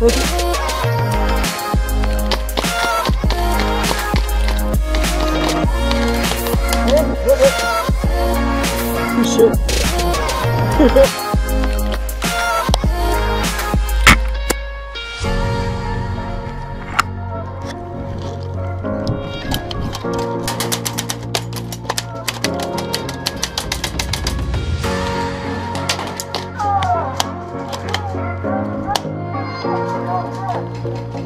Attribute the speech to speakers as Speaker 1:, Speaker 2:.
Speaker 1: Еще.
Speaker 2: thank you